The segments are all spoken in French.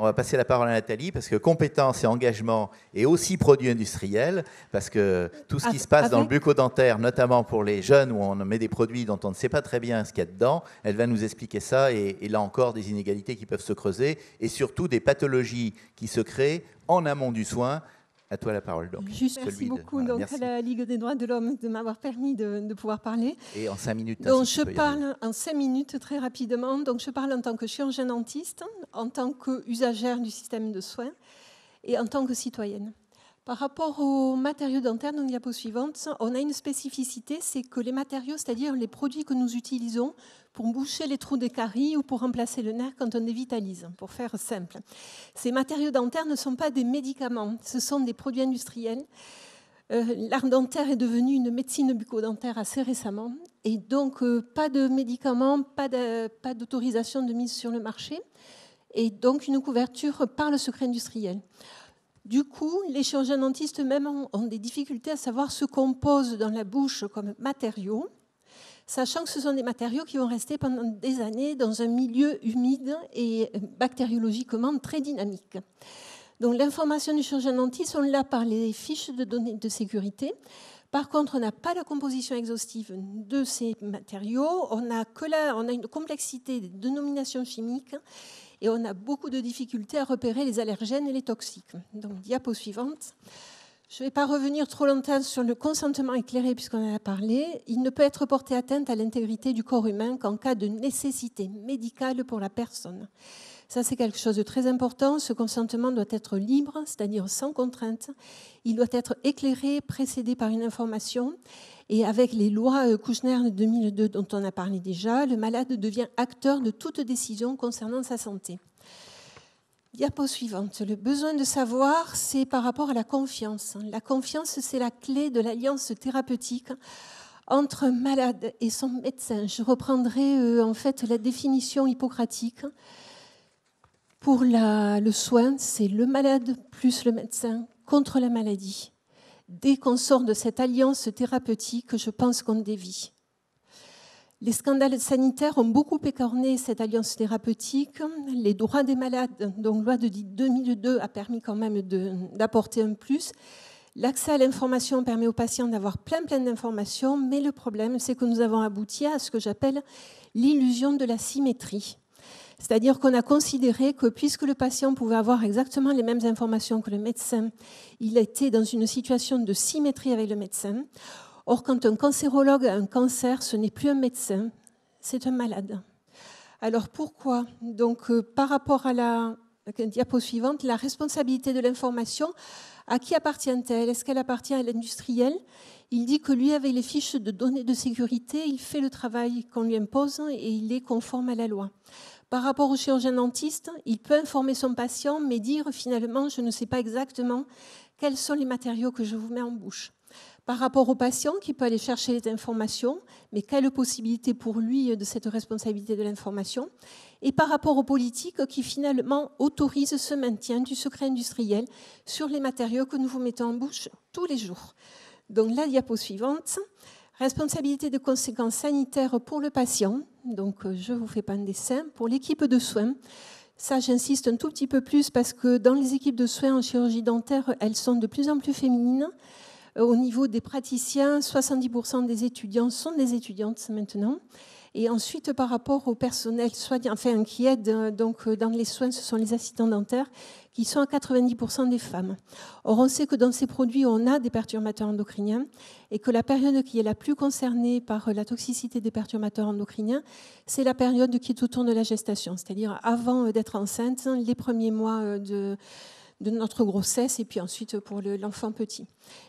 On va passer la parole à Nathalie parce que compétences et engagement et aussi produits industriels, parce que tout ce qui se passe dans le bucco-dentaire, notamment pour les jeunes où on met des produits dont on ne sait pas très bien ce qu'il y a dedans, elle va nous expliquer ça et, et là encore des inégalités qui peuvent se creuser et surtout des pathologies qui se créent en amont du soin à toi la parole. Donc. Juste, merci beaucoup donc, à la Ligue des droits de l'homme de m'avoir permis de, pouvoir parler. Et en cinq minutes. Donc, je parle en cinq minutes très rapidement. Donc, je parle en tant que chirurgien dentiste, en tant qu'usagère du système de soins et en tant que citoyenne. Par rapport aux matériaux dentaires, dans la diapo suivante, on a une spécificité, c'est que les matériaux, c'est-à-dire les produits que nous utilisons pour boucher les trous des caries ou pour remplacer le nerf quand on dévitalise, pour faire simple. Ces matériaux dentaires ne sont pas des médicaments, ce sont des produits industriels. Euh, l'art dentaire est devenu une médecine bucco-dentaire assez récemment, et donc euh, pas de médicaments, pas d'autorisation de mise sur le marché, et donc une couverture par le secret industriel. Du coup, les chirurgiens dentistes eux-mêmes ont des difficultés à savoir ce qu'on pose dans la bouche comme matériaux, sachant que ce sont des matériaux qui vont rester pendant des années dans un milieu humide et bactériologiquement très dynamique. Donc l'information du chirurgien dentiste, on l'a par les fiches de données de sécurité. Par contre, on n'a pas la composition exhaustive de ces matériaux, on a, que une complexité de nominations chimiques et on a beaucoup de difficultés à repérer les allergènes et les toxiques. Donc, diapo suivante. Je ne vais pas revenir trop longtemps sur le consentement éclairé puisqu'on en a parlé. Il ne peut être porté atteinte à l'intégrité du corps humain qu'en cas de nécessité médicale pour la personne. Ça, c'est quelque chose de très important. Ce consentement doit être libre, c'est-à-dire sans contrainte. Il doit être éclairé, précédé par une information. Et avec les lois euh, Kouchner de 2002 dont on a parlé déjà, le malade devient acteur de toute décision concernant sa santé. Diapo suivante. Le besoin de savoir, c'est par rapport à la confiance. La confiance, c'est la clé de l'alliance thérapeutique entre malade et son médecin. Je reprendrai euh, en fait la définition hippocratique. Pour le soin, c'est le malade plus le médecin contre la maladie dès qu'on sort de cette alliance thérapeutique, je pense qu'on dévie. Les scandales sanitaires ont beaucoup écorné cette alliance thérapeutique. Les droits des malades, dont la loi de 2002 a permis quand même d'apporter un plus. L'accès à l'information permet aux patients d'avoir plein plein d'informations, mais le problème, c'est que nous avons abouti à ce que j'appelle l'illusion de la symétrie. C'est-à-dire qu'on a considéré que puisque le patient pouvait avoir exactement les mêmes informations que le médecin, il était dans une situation de symétrie avec le médecin. Or, quand un cancérologue a un cancer, ce n'est plus un médecin, c'est un malade. Alors pourquoi? Donc, euh, par rapport à la diapo suivante, la responsabilité de l'information, à qui appartient-elle? Est-ce qu'elle appartient à l'industriel? Il dit que lui, avec les fiches de données de sécurité, il fait le travail qu'on lui impose et il est conforme à la loi. Par rapport au chirurgien dentiste, il peut informer son patient, mais dire finalement, je ne sais pas exactement quels sont les matériaux que je vous mets en bouche. Par rapport au patient qui peut aller chercher les informations, mais quelle possibilité pour lui de cette responsabilité de l'information? Et par rapport aux politiques qui finalement autorisent ce maintien du secret industriel sur les matériaux que nous vous mettons en bouche tous les jours. Donc la diapo suivante. Responsabilité de conséquences sanitaires pour le patient. Donc, euh, je vous fais pas un dessin. Pour l'équipe de soins, ça, j'insiste un tout petit peu plus parce que dans les équipes de soins en chirurgie dentaire, elles sont de plus en plus féminines. Euh, au niveau des praticiens, 70% des étudiants sont des étudiantes maintenant. Et ensuite, par rapport au personnel soignant, enfin, qui aide euh, donc, dans les soins, ce sont les assistants dentaires qui sont à 90% des femmes. Or, on sait que dans ces produits, on a des perturbateurs endocriniens et que la période qui est la plus concernée par la toxicité des perturbateurs endocriniens, c'est la période qui est autour de la gestation, c'est-à-dire avant d'être enceinte, les premiers mois de, de notre grossesse et puis ensuite pour l'enfant petit.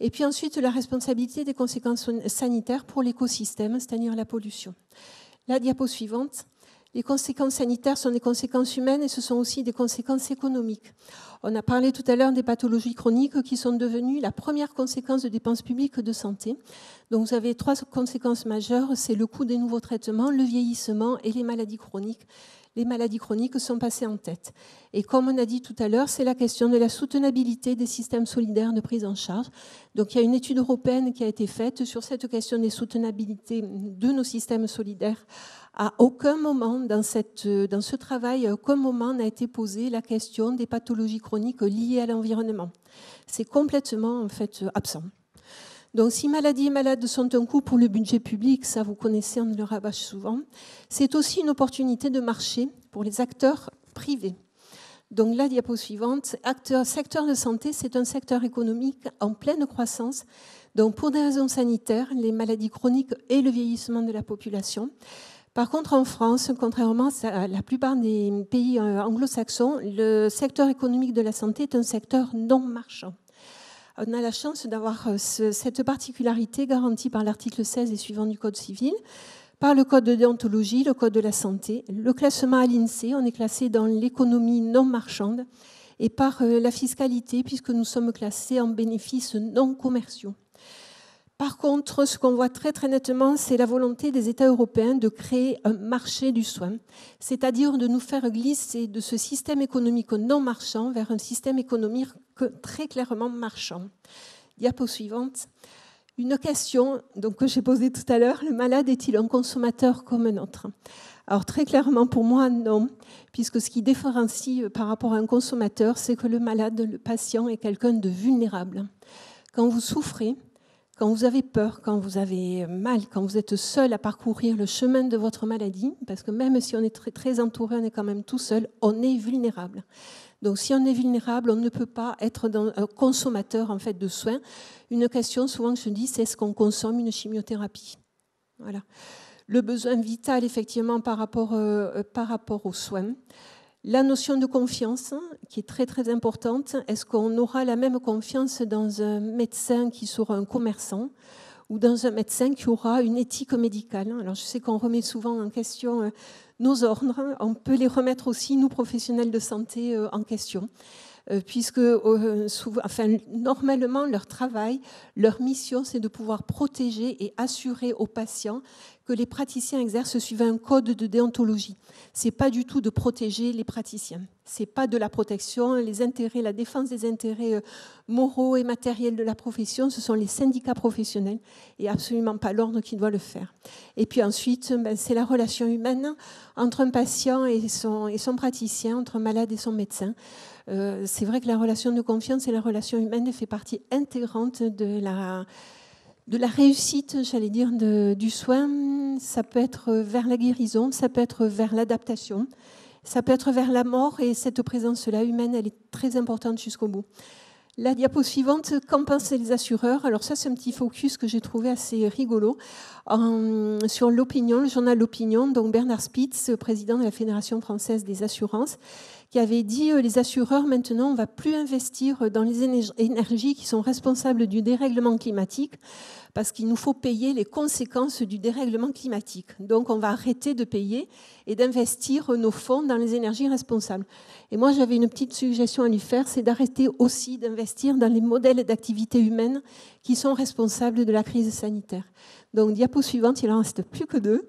Et puis ensuite la responsabilité des conséquences sanitaires pour l'écosystème, c'est-à-dire la pollution. La diapo suivante. Les conséquences sanitaires sont des conséquences humaines et ce sont aussi des conséquences économiques. On a parlé tout à l'heure des pathologies chroniques qui sont devenues la première conséquence de dépenses publiques de santé. Donc vous avez trois conséquences majeures, c'est le coût des nouveaux traitements, le vieillissement et les maladies chroniques. Les maladies chroniques sont passées en tête. Et comme on a dit tout à l'heure, c'est la question de la soutenabilité des systèmes solidaires de prise en charge. Donc il y a une étude européenne qui a été faite sur cette question des soutenabilités de nos systèmes solidaires. À aucun moment dans, ce travail, à aucun moment n'a été posée la question des pathologies chroniques liées à l'environnement. C'est complètement en fait absent. Donc si maladie et malade sont un coût pour le budget public, ça vous connaissez, on le rabâche souvent, c'est aussi une opportunité de marché pour les acteurs privés. Donc la diapo suivante, secteur de santé, c'est un secteur économique en pleine croissance. Donc pour des raisons sanitaires, les maladies chroniques et le vieillissement de la population. Par contre, en France, contrairement à la plupart des pays euh, anglo-saxons, le secteur économique de la santé est un secteur non marchand. On a la chance d'avoir euh, cette particularité garantie par l'article 16 et suivant du Code civil, par le Code de déontologie, le Code de la santé, le classement à l'INSEE, on est classé dans l'économie non marchande, et par euh, la fiscalité, puisque nous sommes classés en bénéfices non commerciaux. Par contre, ce qu'on voit très très nettement, c'est la volonté des États européens de créer un marché du soin, c'est-à-dire de nous faire glisser de ce système économique non marchand vers un système économique très clairement marchand. Diapo suivante. Une question donc, que j'ai posée tout à l'heure, le malade est-il un consommateur comme un autre? Alors très clairement pour moi, non, puisque ce qui différencie euh, par rapport à un consommateur, c'est que le malade, le patient, est quelqu'un de vulnérable. Quand vous souffrez, quand vous avez peur, quand vous avez mal, quand vous êtes seul à parcourir le chemin de votre maladie, parce que même si on est très, entouré, on est quand même tout seul, on est vulnérable. Donc si on est vulnérable, on ne peut pas être un consommateur en fait de soins. Une question souvent que je dis, c'est est-ce qu'on consomme une chimiothérapie Voilà. Le besoin vital effectivement par rapport, euh, par rapport aux soins. La notion de confiance, qui est très très importante, est-ce qu'on aura la même confiance dans un médecin qui sera un commerçant ou dans un médecin qui aura une éthique médicale Alors je sais qu'on remet souvent en question euh, nos ordres, on peut les remettre aussi, nous professionnels de santé, euh, en question. Euh, puisque euh, enfin, normalement leur travail, leur mission, c'est de pouvoir protéger et assurer aux patients que les praticiens exercent suivant un code de déontologie. C'est pas du tout de protéger les praticiens. C'est pas de la protection, les intérêts, la défense des intérêts euh, moraux et matériels de la profession. Ce sont les syndicats professionnels et absolument pas l'ordre qui doit le faire. Et puis ensuite, ben, c'est la relation humaine entre un patient et son, et son praticien, entre un malade et son médecin. Euh, c'est vrai que la relation de confiance et la relation humaine fait partie intégrante de la, de la réussite, j'allais dire, du soin. Ça peut être vers la guérison, ça peut être vers l'adaptation, ça peut être vers la mort, et cette présence-là humaine, elle est très importante jusqu'au bout. La diapo suivante, qu'en pensent les assureurs? Alors ça, c'est un petit focus que j'ai trouvé assez rigolo sur l'opinion, le journal L'Opinion. Donc Bernard Spitz, président de la Fédération française des assurances, qui avait dit euh, les assureurs, maintenant, on va plus investir dans les énergies qui sont responsables du dérèglement climatique parce qu'il nous faut payer les conséquences du dérèglement climatique. Donc on va arrêter de payer et d'investir nos fonds dans les énergies responsables. Et moi j'avais une petite suggestion à lui faire, c'est d'arrêter aussi d'investir dans les modèles d'activité humaine qui sont responsables de la crise sanitaire. Donc diapo suivante, il en reste plus que deux.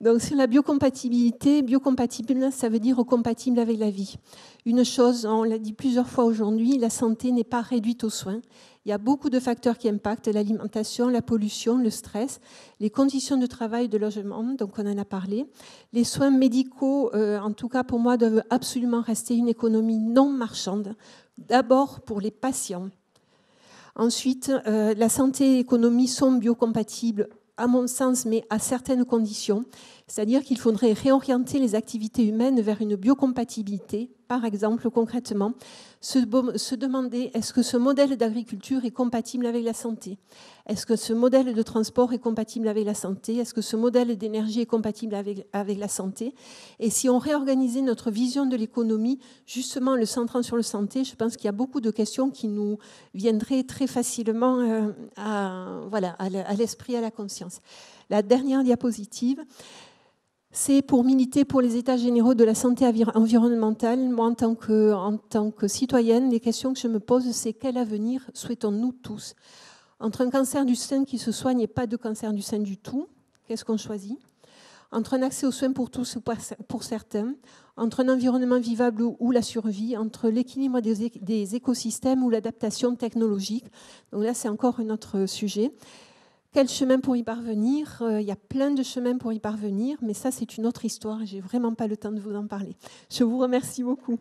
Donc sur la biocompatibilité, biocompatible, ça veut dire compatible avec la vie. Une chose, on l'a dit plusieurs fois aujourd'hui, la santé n'est pas réduite aux soins. Il y a beaucoup de facteurs qui impactent l'alimentation, la pollution, le stress, les conditions de travail, de logement, donc on en a parlé. Les soins médicaux, euh, en tout cas pour moi, doivent absolument rester une économie non marchande, d'abord pour les patients. Ensuite, euh, la santé et l'économie sont biocompatibles à mon sens, mais à certaines conditions. C'est-à-dire qu'il faudrait réorienter les activités humaines vers une biocompatibilité. Par exemple, concrètement, se, demander est-ce que ce modèle d'agriculture est compatible avec la santé? Est-ce que ce modèle de transport est compatible avec la santé? Est-ce que ce modèle d'énergie est compatible avec, la santé? Et si on réorganisait notre vision de l'économie, justement le centrant sur le santé, je pense qu'il y a beaucoup de questions qui nous viendraient très facilement euh, à, voilà, à l'esprit, à la conscience. La dernière diapositive c'est pour militer pour les états généraux de la santé environnementale. Moi, en tant, que, citoyenne, les questions que je me pose, c'est quel avenir souhaitons-nous tous? Entre un cancer du sein qui se soigne et pas de cancer du sein du tout, qu'est-ce qu'on choisit? Entre un accès aux soins pour tous ou pour certains, entre un environnement vivable ou la survie, entre l'équilibre des écosystèmes ou l'adaptation technologique. Donc là, c'est encore un autre sujet. Quel chemin pour y parvenir euh, Il y a plein de chemins pour y parvenir, mais ça, c'est une autre histoire et j'ai vraiment pas le temps de vous en parler. Je vous remercie beaucoup.